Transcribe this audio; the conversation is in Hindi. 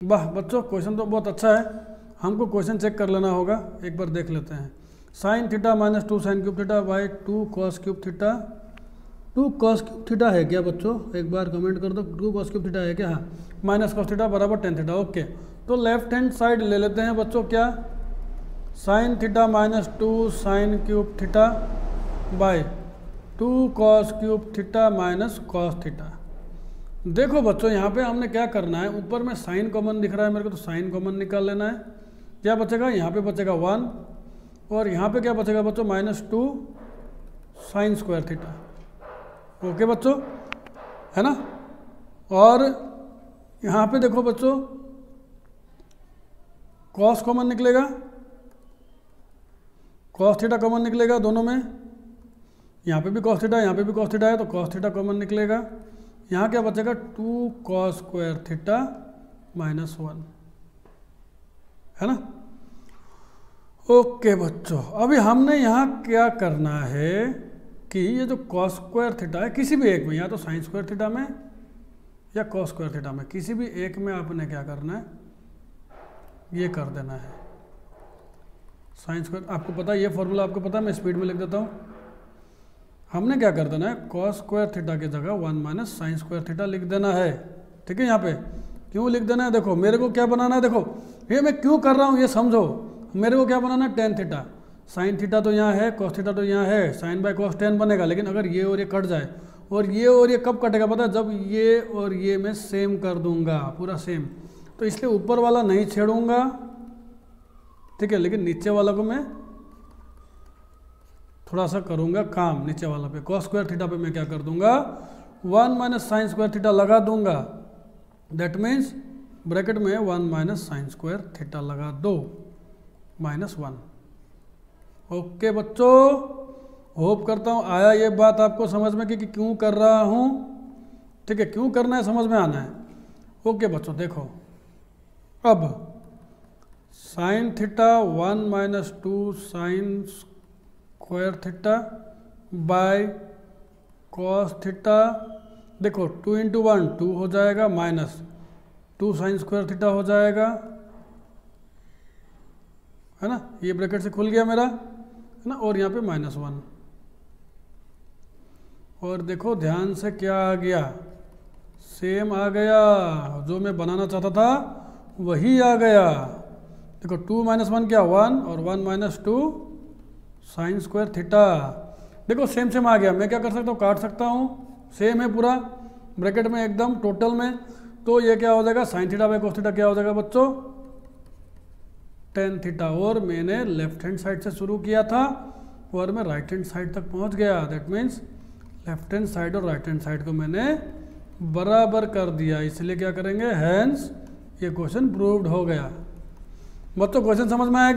वाह, बच्चों क्वेश्चन तो बहुत अच्छा है। हमको क्वेश्चन चेक कर लेना होगा। एक बार देख लेते हैं। Sine theta minus two sine cube theta by two cos cube theta two cos cube theta है क्या बच्चों? एक बार कमेंट कर दो। टू कॉस क्यूब थीटा है क्या? हाँ। माइनस कॉस थीटा बराबर टेन थीटा ओके तो लेफ़्ट हैंड साइड ले लेते हैं बच्चों क्या? Sine theta minus two sine cube theta by two cos cube theta minus cos theta देखो बच्चों, यहाँ पे हमने क्या करना है? ऊपर में साइन कॉमन दिख रहा है मेरे को तो साइन कॉमन निकाल लेना है। क्या बचेगा? यहाँ पे बचेगा वन। और यहाँ पे क्या बचेगा बच्चों? Minus two sine square theta. Okay बच्चों? है ना? और यहाँ पे देखो बच्चों कॉस कॉमन निकलेगा। कॉस थीटा कॉमन निकलेगा दोनों में। यहाँ पे भी कॉस थीटा यहाँ पे भी कॉस थीटा है तो कॉस थीटा कॉमन निकलेगा। यहाँ क्या बचेगा? Two cos square theta minus one है ना? ओके बच्चों, अभी हमने यहाँ क्या करना है कि ये जो कॉस स्क्वायर थीटा है, किसी भी एक में, या तो साइन स्क्वायर थीटा में या कॉस स्क्वायर थीटा में, किसी भी एक में आपने क्या करना है? ये कर देना है। साइन स्क्वायर आपको पता है, ये फॉर्मूला आपको पता है, मैं स्पीड में लिख देता हूँ। हमने क्या कर देना है? कॉस स्क्वायर थीटा की जगह one minus sine square theta लिख देना है। ठीक है यहाँ पे? क्यों लिख देना है? देखो, मेरे को क्या बनाना है? देखो, ये मैं क्यों कर रहा हूँ ये समझो। मेरे को क्या बनाना है? टेन थीटा साइन थीटा तो यहाँ है कॉस थीटा तो यहाँ है। साइन बाय कॉस टेन बनेगा, लेकिन अगर ये और ये कट जाए, और ये और ये कब कटेगा पता है? जब ये और ये मैं सेम कर दूँगा, पूरा सेम तो इसलिए ऊपर वाला नहीं छेड़ूँगा। ठीक है, लेकिन नीचे वाला को मैं थोड़ा सा करूँगा काम नीचे वाला पे। कॉस स्क्वायर थीटा पे मैं क्या कर दूँगा? One minus sine square theta लगा दूँगा। दैट मीन्स ब्रैकेट में one minus sine square theta लगा दो। माइनस वन ओके बच्चों होप करता हूँ आया ये बात आपको समझ में कि, कि क्यों कर रहा हूँ? ठीक है क्यों करना है समझ में आना है। ओके बच्चों देखो। अब sine theta one minus two sine square theta by cos theta देखो टू इंटू वन टू हो जाएगा minus two sine square theta हो जाएगा, है ना? ये ब्रैकेट से खुल गया मेरा, है ना? और यहाँ पे माइनस वन और देखो, ध्यान से क्या आ गया? सेम आ गया। जो मैं बनाना चाहता था, वही आ गया। देखो टू माइनस वन क्या? वन और one minus two sine square theta. देखो सेम सेम आ गया। मैं क्या कर सकता हूँ? काट सकता हूँ। सेम है पूरा। ब्रैकेट में एकदम टोटल में। तो ये क्या हो जाएगा? साइन थीटा बाई थीटा क्या हो जाएगा बच्चों? Tan theta. और मैंने लेफ़्ट हैंड साइड से शुरू किया था और मैं राइट हैंड साइड तक पहुँच गया। That means left hand side और राइट हैंड साइड को मैंने बराबर कर दिया। इसलिए क्या करेंगे? हैंस ये क्वेश्चन प्रूव्ड हो गया। बच्चों क्वेश्चन समझ में आया